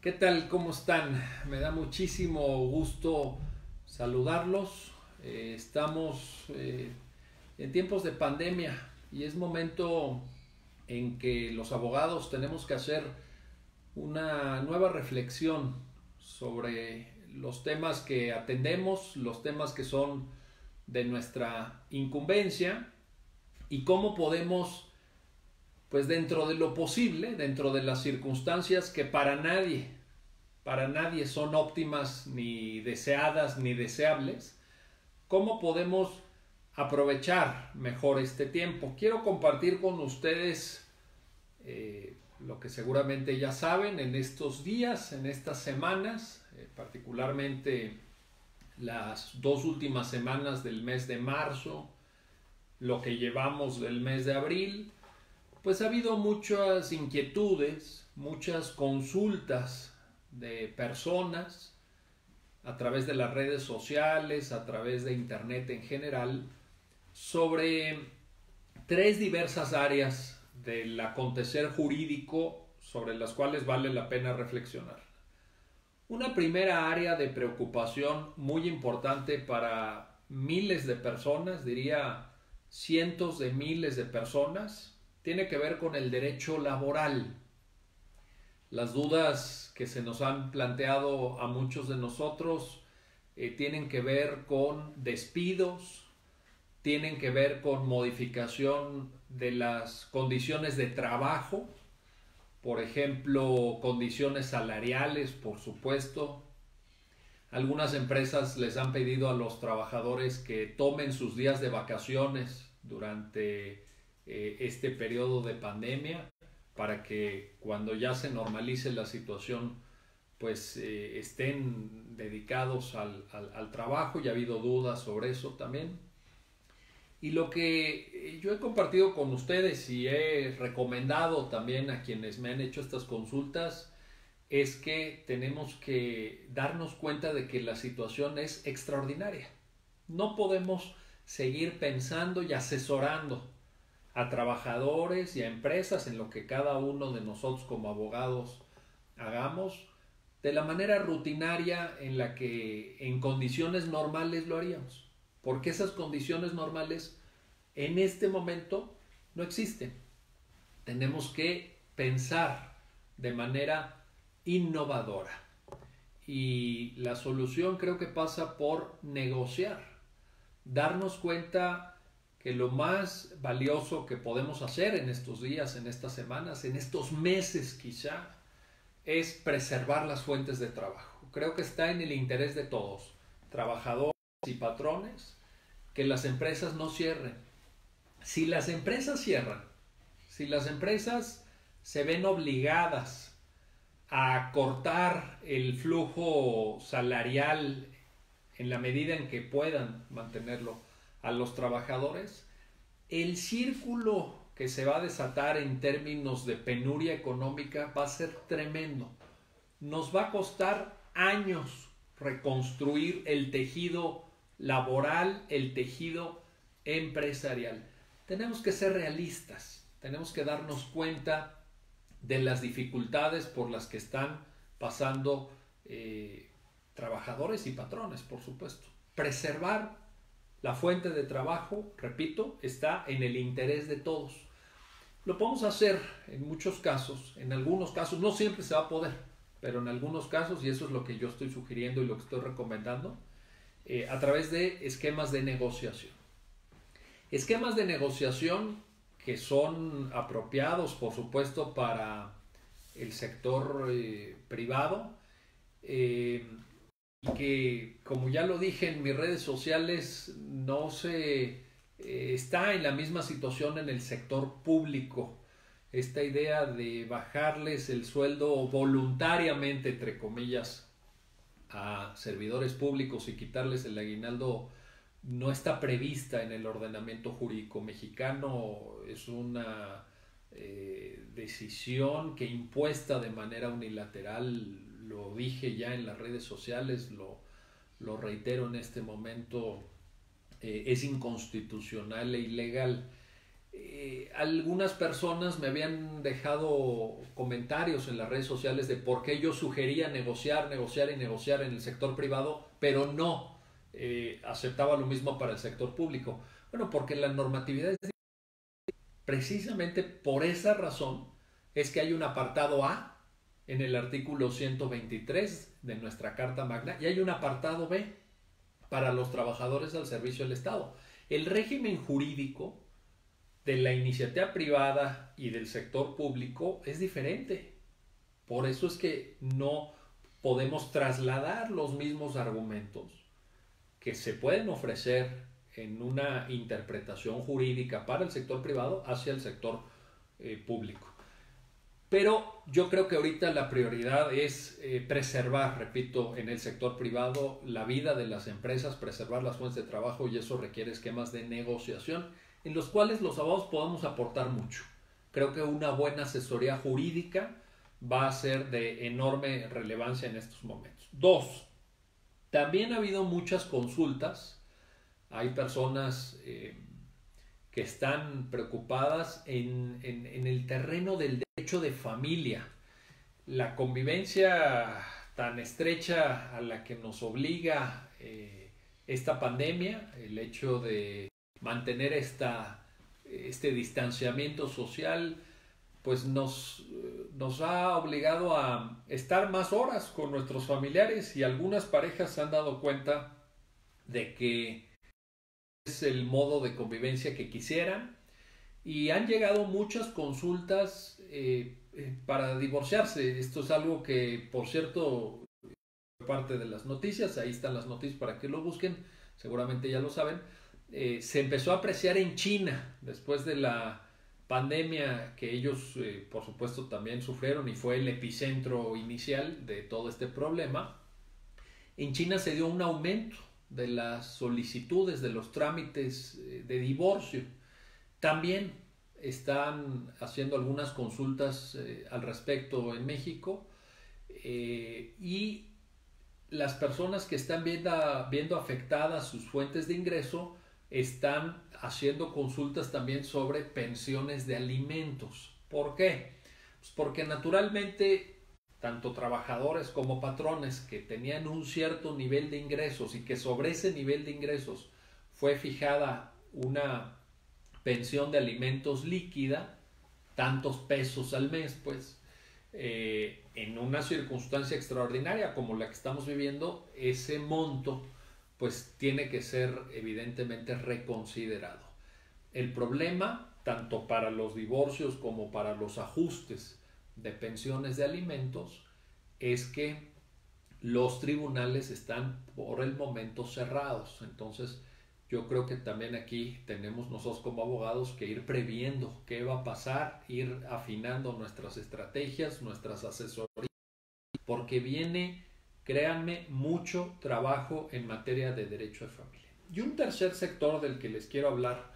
¿Qué tal? ¿Cómo están? Me da muchísimo gusto saludarlos. Eh, estamos eh, en tiempos de pandemia y es momento en que los abogados tenemos que hacer una nueva reflexión sobre los temas que atendemos, los temas que son de nuestra incumbencia y cómo podemos pues dentro de lo posible, dentro de las circunstancias que para nadie, para nadie son óptimas ni deseadas ni deseables, ¿cómo podemos aprovechar mejor este tiempo? Quiero compartir con ustedes eh, lo que seguramente ya saben en estos días, en estas semanas, eh, particularmente las dos últimas semanas del mes de marzo, lo que llevamos del mes de abril, pues ha habido muchas inquietudes, muchas consultas de personas a través de las redes sociales, a través de Internet en general, sobre tres diversas áreas del acontecer jurídico sobre las cuales vale la pena reflexionar. Una primera área de preocupación muy importante para miles de personas, diría cientos de miles de personas, tiene que ver con el derecho laboral. Las dudas que se nos han planteado a muchos de nosotros eh, tienen que ver con despidos, tienen que ver con modificación de las condiciones de trabajo, por ejemplo, condiciones salariales, por supuesto. Algunas empresas les han pedido a los trabajadores que tomen sus días de vacaciones durante eh, este periodo de pandemia para que cuando ya se normalice la situación pues eh, estén dedicados al, al, trabajo y ha habido dudas sobre eso también. Y lo que yo he compartido con ustedes y he recomendado también a quienes me han hecho estas consultas es que tenemos que darnos cuenta de que la situación es extraordinaria. No podemos seguir pensando y asesorando a trabajadores y a empresas en lo que cada uno de nosotros como abogados hagamos de la manera rutinaria en la que en condiciones normales lo haríamos. Porque esas condiciones normales en este momento no existen. Tenemos que pensar de manera innovadora. Y la solución creo que pasa por negociar, darnos cuenta que lo más valioso que podemos hacer en estos días, en estas semanas, en estos meses quizá, es preservar las fuentes de trabajo. Creo que está en el interés de todos, trabajadores y patrones, que las empresas no cierren. Si las empresas cierran, si las empresas se ven obligadas a cortar el flujo salarial en la medida en que puedan mantenerlo, a los trabajadores, el círculo que se va a desatar en términos de penuria económica va a ser tremendo. Nos va a costar años reconstruir el tejido laboral, el tejido empresarial. Tenemos que ser realistas, tenemos que darnos cuenta de las dificultades por las que están pasando eh, trabajadores y patrones, por supuesto. Preservar la fuente de trabajo, repito, está en el interés de todos. Lo podemos hacer en muchos casos, en algunos casos, no siempre se va a poder, pero en algunos casos, y eso es lo que yo estoy sugiriendo y lo que estoy recomendando, eh, a través de esquemas de negociación. Esquemas de negociación que son apropiados, por supuesto, para el sector eh, privado. Eh, que, como ya lo dije en mis redes sociales, no se eh, está en la misma situación en el sector público. Esta idea de bajarles el sueldo voluntariamente, entre comillas, a servidores públicos y quitarles el aguinaldo no está prevista en el ordenamiento jurídico mexicano. Es una eh, decisión que impuesta de manera unilateral lo dije ya en las redes sociales, lo, lo reitero en este momento, eh, es inconstitucional e ilegal. eh, algunas personas me habían dejado comentarios en las redes sociales de por qué yo sugería negociar, negociar y negociar en el sector privado, pero no eh, aceptaba lo mismo para el sector público. Bueno, porque la normatividad es precisamente por esa razón es que hay un apartado A en el artículo 123 de nuestra Carta Magna y hay un apartado B para los trabajadores al servicio del Estado. El régimen jurídico de la iniciativa privada y del sector público es diferente. Por eso es que no podemos trasladar los mismos argumentos que se pueden ofrecer en una interpretación jurídica para el sector privado hacia el sector eh, público. Pero yo creo que ahorita la prioridad es eh, preservar, repito, en el sector privado la vida de las empresas, preservar las fuentes de trabajo y eso requiere esquemas de negociación en los cuales los abogados podamos aportar mucho. Creo que una buena asesoría jurídica va a ser de enorme relevancia en estos momentos. Dos, también ha habido muchas consultas. Hay personas eh, que están preocupadas en, el terreno del de familia. La convivencia tan estrecha a la que nos obliga eh, esta pandemia, el hecho de mantener esta, este distanciamiento social, pues nos, nos ha obligado a estar más horas con nuestros familiares y algunas parejas se han dado cuenta de que es el modo de convivencia que quisieran y han llegado muchas consultas eh, eh, para divorciarse. Esto es algo que, por cierto, parte de las noticias, ahí están las noticias para que lo busquen, seguramente ya lo saben, eh, se empezó a apreciar en China después de la pandemia que ellos por supuesto también sufrieron y fue el epicentro inicial de todo este problema, en China se dio un aumento de las solicitudes, de los trámites de divorcio. También están haciendo algunas consultas al respecto en México y las personas que están viendo, viendo afectadas sus fuentes de ingreso están haciendo consultas también sobre pensiones de alimentos. ¿Por qué? Pues porque naturalmente tanto trabajadores como patrones que tenían un cierto nivel de ingresos y que sobre ese nivel de ingresos fue fijada una pensión de alimentos líquida, tantos pesos al mes, pues, eh, en una circunstancia extraordinaria como la que estamos viviendo, ese monto pues tiene que ser evidentemente reconsiderado. El problema, tanto para los divorcios como para los ajustes de pensiones de alimentos, es que los tribunales están por el momento cerrados. Entonces, yo creo que también aquí tenemos nosotros como abogados que ir previendo qué va a pasar, ir afinando nuestras estrategias, nuestras asesorías, porque viene créanme, mucho trabajo en materia de derecho de familia. Y un tercer sector del que les quiero hablar,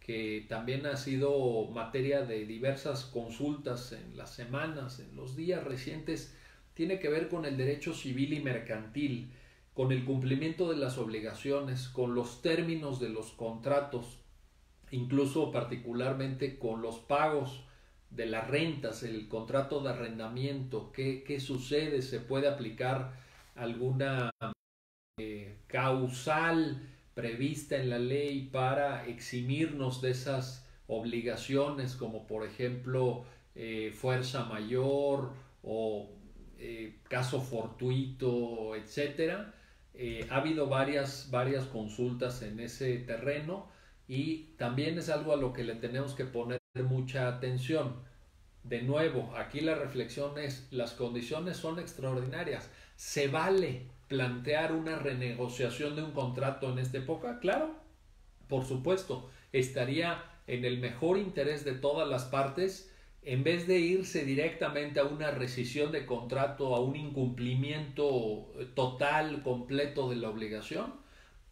que también ha sido materia de diversas consultas en las semanas, en los días recientes, tiene que ver con el derecho civil y mercantil, con el cumplimiento de las obligaciones, con los términos de los contratos, incluso particularmente con los pagos de las rentas, el contrato de arrendamiento, qué, qué sucede, se puede aplicar alguna eh, causal prevista en la ley para eximirnos de esas obligaciones como por ejemplo eh, fuerza mayor o eh, caso fortuito, etcétera. Ha habido varias, varias consultas en ese terreno y también es algo a lo que le tenemos que poner mucha atención. De nuevo, aquí la reflexión es, las condiciones son extraordinarias. ¿Se vale plantear una renegociación de un contrato en esta época? Claro, por supuesto, estaría en el mejor interés de todas las partes en vez de irse directamente a una rescisión de contrato, a un incumplimiento total, completo de la obligación,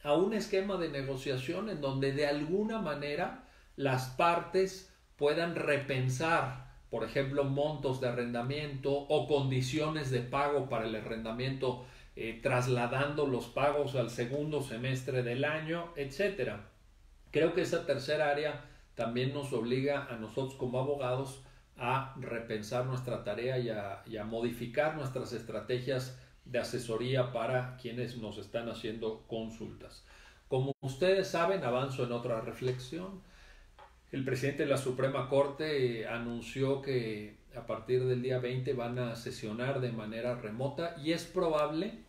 a un esquema de negociación en donde de alguna manera las partes puedan repensar por ejemplo, montos de arrendamiento o condiciones de pago para el arrendamiento, eh, trasladando los pagos al segundo semestre del año, etcétera. Creo que esa tercera área también nos obliga a nosotros como abogados a repensar nuestra tarea y a, modificar nuestras estrategias de asesoría para quienes nos están haciendo consultas. Como ustedes saben, avanzo en otra reflexión. El presidente de la Suprema Corte eh, anunció que a partir del día 20 van a sesionar de manera remota y es probable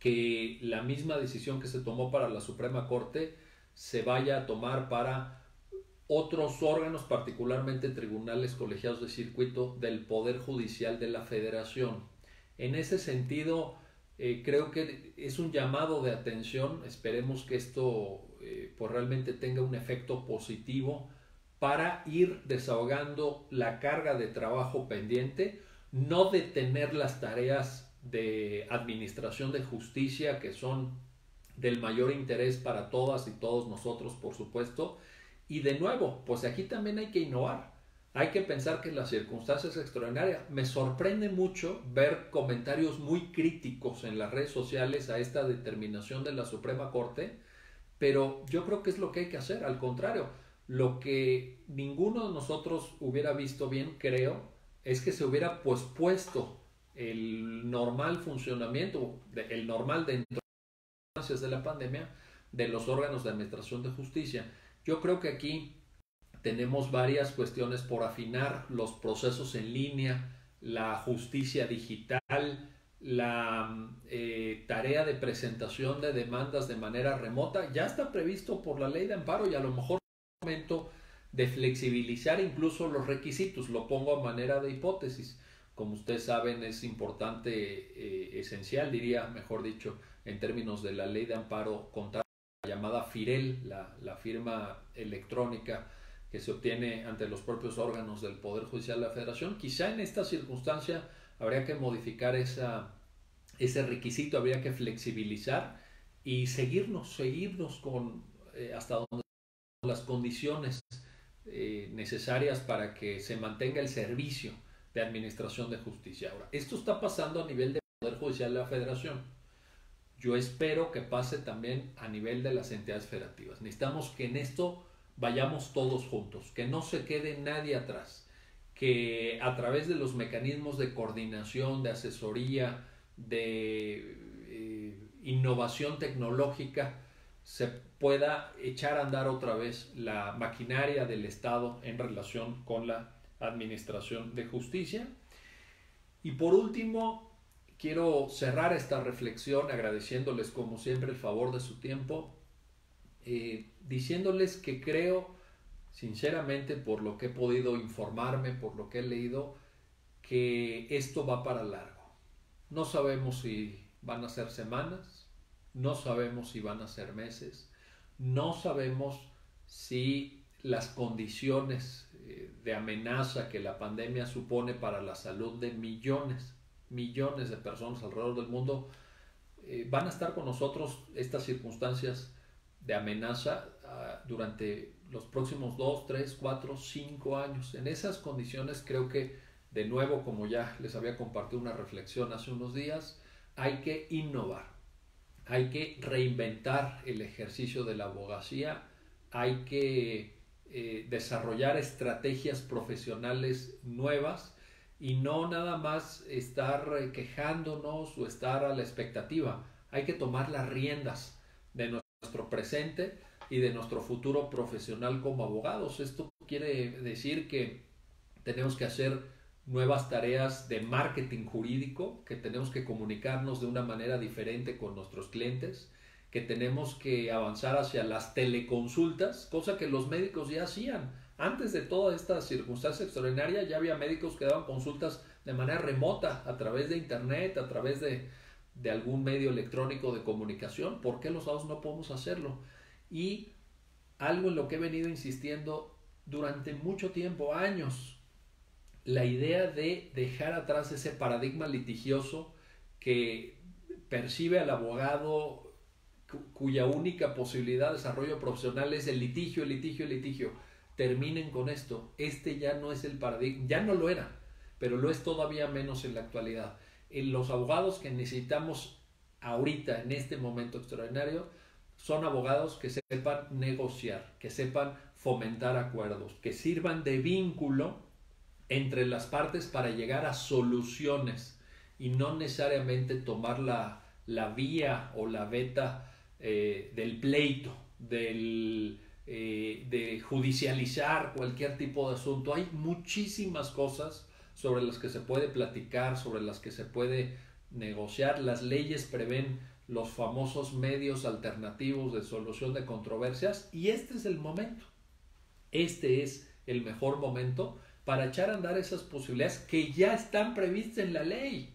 que la misma decisión que se tomó para la Suprema Corte se vaya a tomar para otros órganos, particularmente tribunales colegiados de circuito del Poder Judicial de la Federación. En ese sentido, eh, creo que es un llamado de atención, esperemos que esto eh, pues realmente tenga un efecto positivo para ir desahogando la carga de trabajo pendiente, no detener las tareas de administración de justicia que son del mayor interés para todas y todos nosotros, por supuesto. Y de nuevo, pues aquí también hay que innovar. Hay que pensar que las circunstancias extraordinarias. Me sorprende mucho ver comentarios muy críticos en las redes sociales a esta determinación de la Suprema Corte, pero yo creo que es lo que hay que hacer. Al contrario, lo que ninguno de nosotros hubiera visto bien, creo, es que se hubiera pospuesto el normal funcionamiento, el normal dentro de la pandemia de los órganos de administración de justicia. Yo creo que aquí tenemos varias cuestiones por afinar, los procesos en línea, la justicia digital, la eh, tarea de presentación de demandas de manera remota, ya está previsto por la ley de amparo y a lo mejor es momento de flexibilizar incluso los requisitos, lo pongo a manera de hipótesis. Como ustedes saben, es importante, eh, esencial, diría, mejor dicho, en términos de la ley de amparo, contar llamada FIREL, la, firma electrónica que se obtiene ante los propios órganos del Poder Judicial de la Federación. Quizá en esta circunstancia habría que modificar ese requisito, habría que flexibilizar y seguirnos, seguirnos con eh, hasta donde las condiciones eh, necesarias para que se mantenga el servicio de Administración de Justicia. Ahora, esto está pasando a nivel del Poder Judicial de la Federación. Yo espero que pase también a nivel de las entidades federativas. Necesitamos que en esto vayamos todos juntos, que no se quede nadie atrás, que a través de los mecanismos de coordinación, de asesoría, de eh, innovación tecnológica, se pueda echar a andar otra vez la maquinaria del Estado en relación con la Administración de Justicia. Y por último, quiero cerrar esta reflexión agradeciéndoles como siempre el favor de su tiempo, eh, diciéndoles que creo sinceramente por lo que he podido informarme, por lo que he leído, que esto va para largo. No sabemos si van a ser semanas, no sabemos si van a ser meses, no sabemos si las condiciones eh, de amenaza que la pandemia supone para la salud de millones, millones de personas alrededor del mundo, eh, van a estar con nosotros estas circunstancias de amenaza ah, durante los próximos 2, 3, 4, 5 años. En esas condiciones creo que, de nuevo, como ya les había compartido una reflexión hace unos días, hay que innovar, hay que reinventar el ejercicio de la abogacía, hay que eh, desarrollar estrategias profesionales nuevas y no nada más estar eh, quejándonos o estar a la expectativa. Hay que tomar las riendas de nuestro presente y de nuestro futuro profesional como abogados. Esto quiere decir que tenemos que hacer nuevas tareas de marketing jurídico, que tenemos que comunicarnos de una manera diferente con nuestros clientes, que tenemos que avanzar hacia las teleconsultas, cosa que los médicos ya hacían. Antes de toda esta circunstancia extraordinaria ya había médicos que daban consultas de manera remota, a través de internet, a través de, algún medio electrónico de comunicación. ¿Por qué los abogados no podemos hacerlo? Y algo en lo que he venido insistiendo durante mucho tiempo, años, la idea de dejar atrás ese paradigma litigioso que percibe al abogado cuya única posibilidad de desarrollo profesional es el litigio, el litigio, el litigio. Terminen con esto. Este ya no es el paradigma, ya no lo era, pero lo es todavía menos en la actualidad. En los abogados que necesitamos ahorita, en este momento extraordinario, son abogados que sepan negociar, que sepan fomentar acuerdos que sirvan de vínculo entre las partes para llegar a soluciones y no necesariamente tomar la, la vía o la beta eh, del pleito, del, eh, de judicializar cualquier tipo de asunto. Hay muchísimas cosas sobre las que se puede platicar, sobre las que se puede negociar. Las leyes prevén los famosos medios alternativos de solución de controversias y este es el momento. Este es el mejor momento para echar a andar esas posibilidades que ya están previstas en la ley.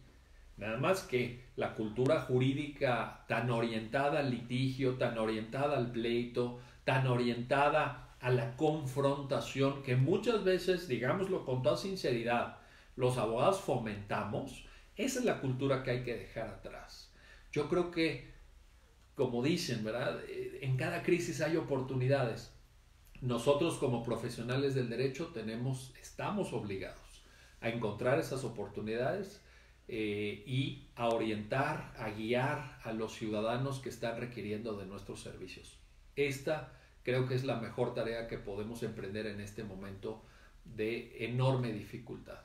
Nada más que la cultura jurídica tan orientada al litigio, tan orientada al pleito, tan orientada a la confrontación, que muchas veces, digámoslo con toda sinceridad, los abogados fomentamos, esa es la cultura que hay que dejar atrás. Yo creo que, como dicen, ¿verdad? En cada crisis hay oportunidades. Nosotros como profesionales del derecho tenemos, estamos obligados a encontrar esas oportunidades eh, y a orientar, a guiar a los ciudadanos que están requiriendo de nuestros servicios. Esta creo que es la mejor tarea que podemos emprender en este momento de enorme dificultad.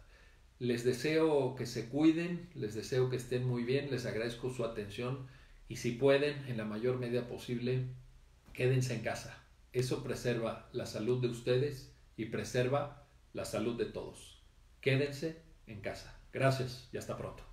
Les deseo que se cuiden, les deseo que estén muy bien, les agradezco su atención y si pueden, en la mayor medida posible, quédense en casa. Eso preserva la salud de ustedes y preserva la salud de todos. Quédense en casa. Gracias y hasta pronto.